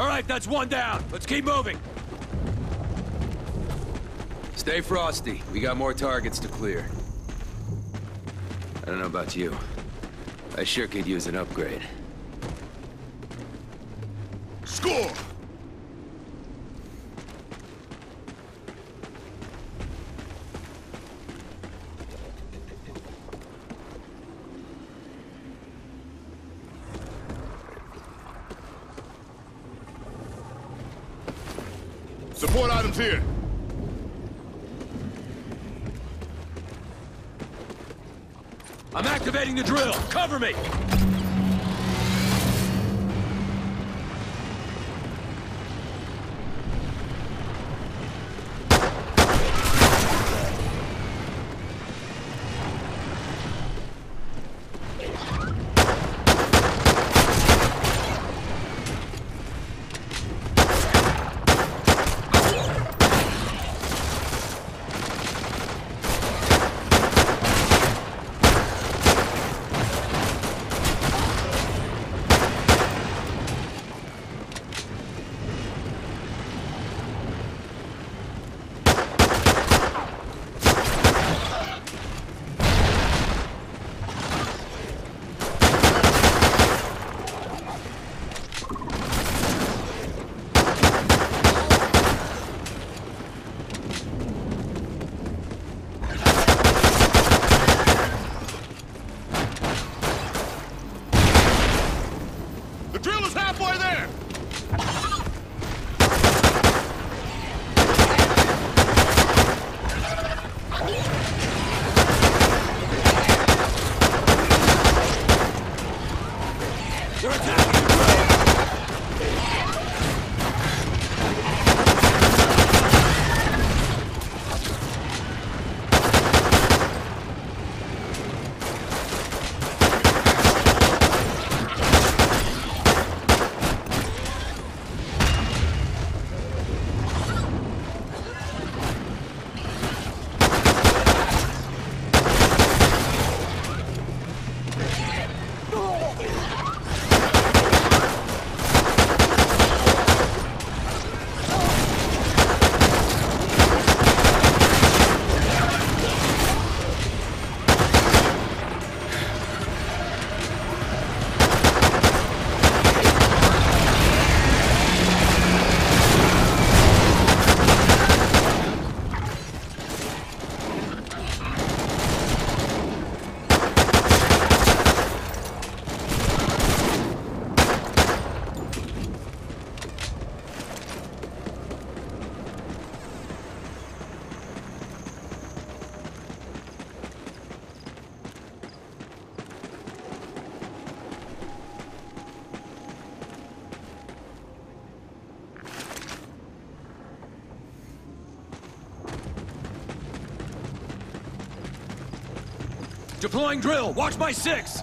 All right, that's one down. Let's keep moving. Stay frosty. We got more targets to clear. I don't know about you. I sure could use an upgrade. Score! Support items here. I'm activating the drill. Cover me! Deploying drill! Watch my six!